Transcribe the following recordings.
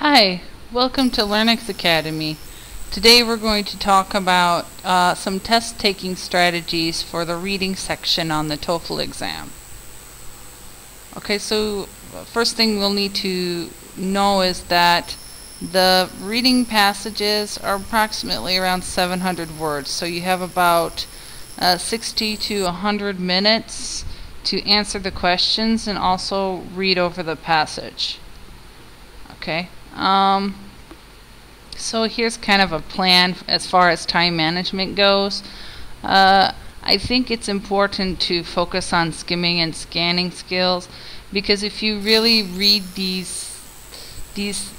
Hi, welcome to LearnEx Academy. Today we're going to talk about uh, some test taking strategies for the reading section on the TOEFL exam. Okay, so first thing we'll need to know is that the reading passages are approximately around 700 words, so you have about uh, 60 to 100 minutes to answer the questions and also read over the passage. Okay. Um, so here's kind of a plan as far as time management goes. Uh, I think it's important to focus on skimming and scanning skills because if you really read these these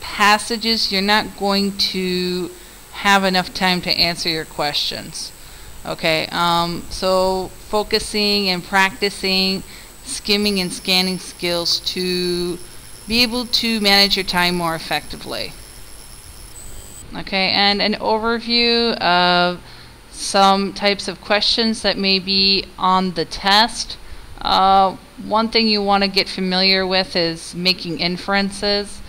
passages, you're not going to have enough time to answer your questions. Okay, um, so focusing and practicing skimming and scanning skills to be able to manage your time more effectively. Okay, and an overview of some types of questions that may be on the test. Uh, one thing you want to get familiar with is making inferences,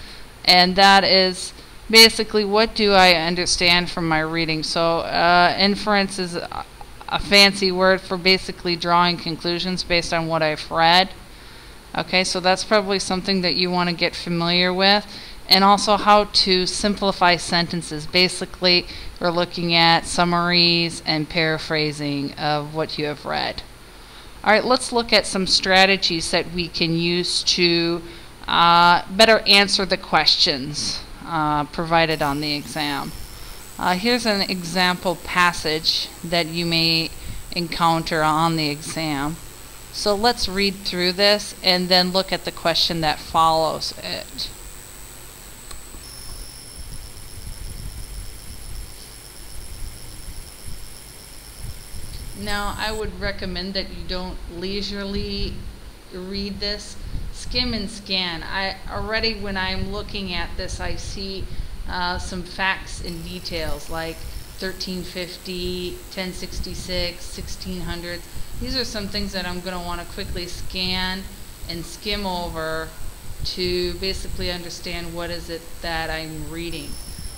and that is basically what do I understand from my reading. So, uh, inference is a fancy word for basically drawing conclusions based on what I've read. Okay, so that's probably something that you want to get familiar with. And also how to simplify sentences. Basically, we're looking at summaries and paraphrasing of what you have read. All right, let's look at some strategies that we can use to uh, better answer the questions uh, provided on the exam. Uh, here's an example passage that you may encounter on the exam. So let's read through this and then look at the question that follows it. Now, I would recommend that you don't leisurely read this. Skim and scan. I already, when I'm looking at this, I see uh, some facts and details like 1350, 1066, 1600s. These are some things that I'm going to want to quickly scan and skim over to basically understand what is it that I'm reading.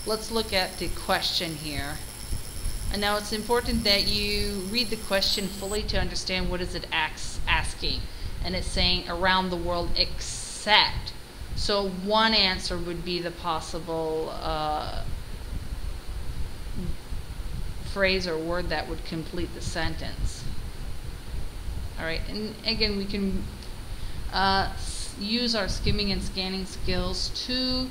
Let's look at the question here. And now it's important that you read the question fully to understand what is it asking. And it's saying around the world except. So one answer would be the possible uh, phrase or word that would complete the sentence. All right, and again, we can uh, use our skimming and scanning skills to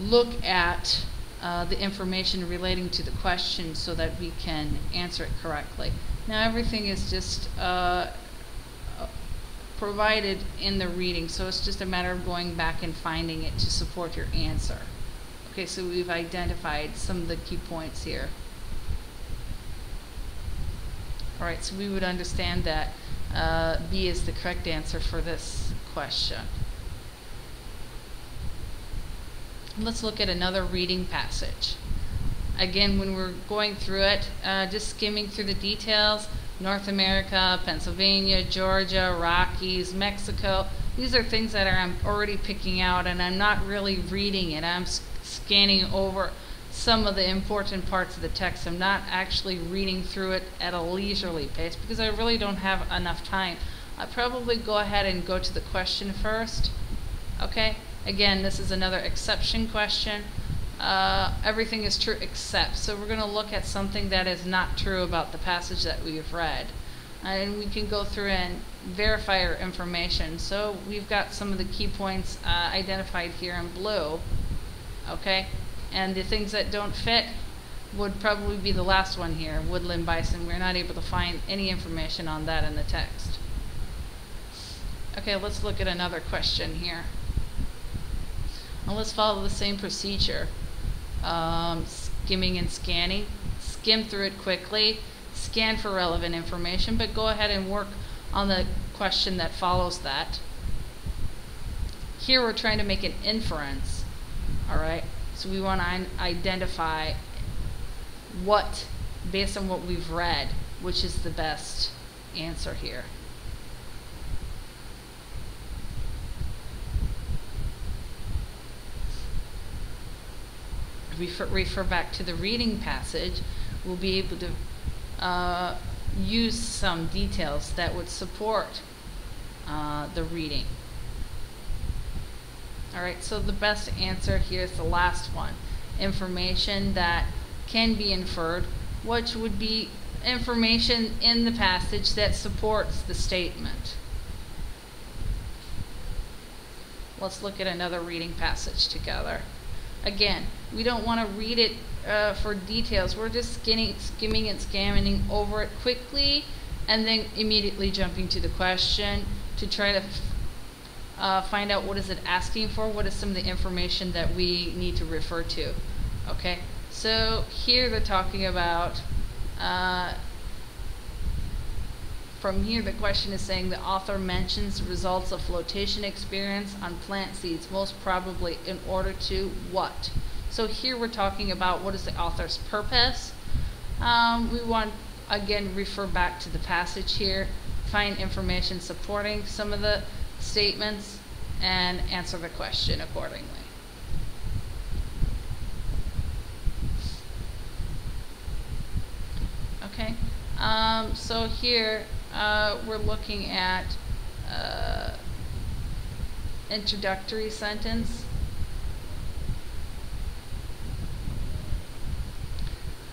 look at uh, the information relating to the question so that we can answer it correctly. Now everything is just uh, provided in the reading, so it's just a matter of going back and finding it to support your answer. Okay, so we've identified some of the key points here. Alright, so we would understand that uh, B is the correct answer for this question. Let's look at another reading passage. Again, when we're going through it, uh, just skimming through the details, North America, Pennsylvania, Georgia, Rockies, Mexico, these are things that I'm already picking out and I'm not really reading it. I'm scanning over some of the important parts of the text. I'm not actually reading through it at a leisurely pace because I really don't have enough time. i probably go ahead and go to the question first. Okay? Again, this is another exception question. Uh, everything is true except. So we're going to look at something that is not true about the passage that we've read. And we can go through and verify our information. So we've got some of the key points uh, identified here in blue. Okay? And the things that don't fit would probably be the last one here, woodland bison. We're not able to find any information on that in the text. Okay, let's look at another question here. Let's follow the same procedure. Um, skimming and scanning. Skim through it quickly. Scan for relevant information, but go ahead and work on the question that follows that. Here we're trying to make an inference. All right. So we want to identify what, based on what we've read, which is the best answer here. Refer, refer back to the reading passage, we'll be able to uh, use some details that would support uh, the reading. All right, so the best answer here is the last one. Information that can be inferred, which would be information in the passage that supports the statement. Let's look at another reading passage together. Again, we don't want to read it uh, for details. We're just skimming, skimming and scanning over it quickly and then immediately jumping to the question to try to uh, find out what is it asking for, what is some of the information that we need to refer to. Okay, so here they're talking about, uh, from here the question is saying the author mentions results of flotation experience on plant seeds, most probably in order to what? So here we're talking about what is the author's purpose. Um, we want, again, refer back to the passage here, find information supporting some of the statements, and answer the question accordingly. Okay, um, so here uh, we're looking at uh, introductory sentence.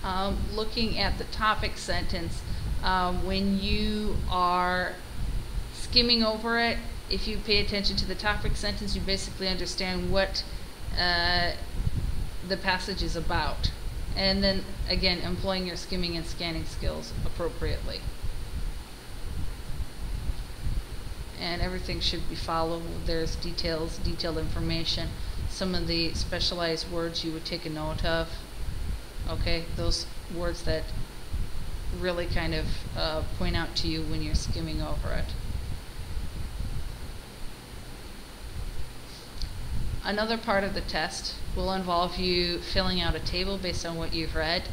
Um, looking at the topic sentence, um, when you are skimming over it, if you pay attention to the topic sentence, you basically understand what uh, the passage is about. And then, again, employing your skimming and scanning skills appropriately. And everything should be followed. There's details, detailed information. Some of the specialized words you would take a note of. Okay, those words that really kind of uh, point out to you when you're skimming over it. Another part of the test will involve you filling out a table based on what you've read.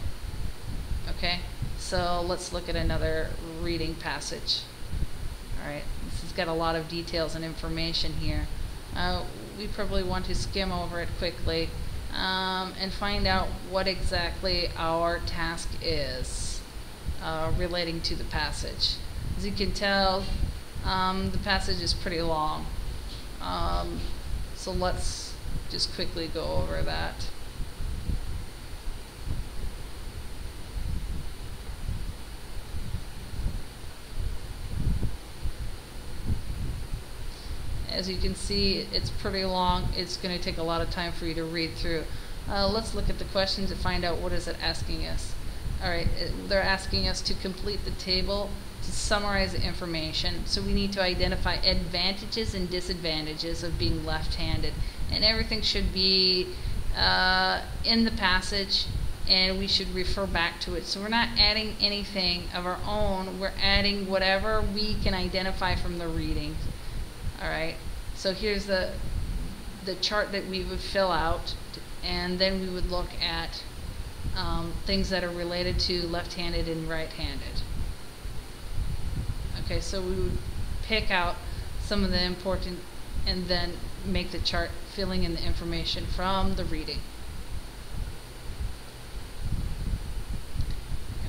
Okay, so let's look at another reading passage. All right, this has got a lot of details and information here. Uh, we probably want to skim over it quickly um, and find out what exactly our task is uh, relating to the passage. As you can tell, um, the passage is pretty long. Um, so let's just quickly go over that. As you can see, it's pretty long. It's going to take a lot of time for you to read through. Uh, let's look at the questions and find out what is it asking us. All right, it, they're asking us to complete the table to summarize the information. So we need to identify advantages and disadvantages of being left-handed. And everything should be uh, in the passage and we should refer back to it. So we're not adding anything of our own. We're adding whatever we can identify from the reading. All right. So here's the the chart that we would fill out, and then we would look at um, things that are related to left-handed and right-handed. Okay, so we would pick out some of the important and then make the chart filling in the information from the reading.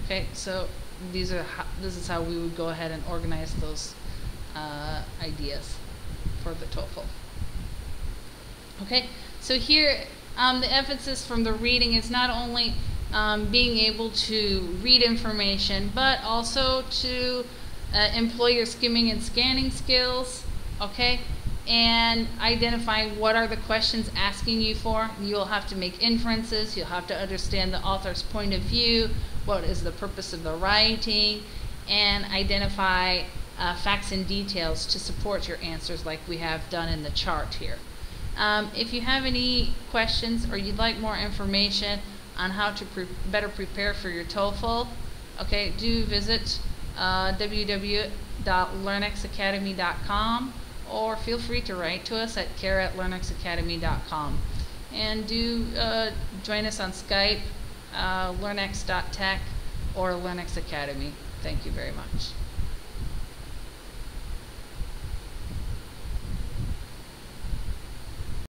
Okay, so these are how, this is how we would go ahead and organize those uh, ideas for the TOEFL. Okay, so here um, the emphasis from the reading is not only um, being able to read information, but also to uh, employ your skimming and scanning skills, okay? And identify what are the questions asking you for. You'll have to make inferences. You'll have to understand the author's point of view. What is the purpose of the writing? And identify uh, facts and details to support your answers like we have done in the chart here. Um, if you have any questions or you'd like more information on how to pre better prepare for your TOEFL, okay, do visit uh, www.learnexacademy.com or feel free to write to us at care at learnexacademy.com. And do uh, join us on Skype, uh, learnx.tech, or LearnEx Academy. Thank you very much.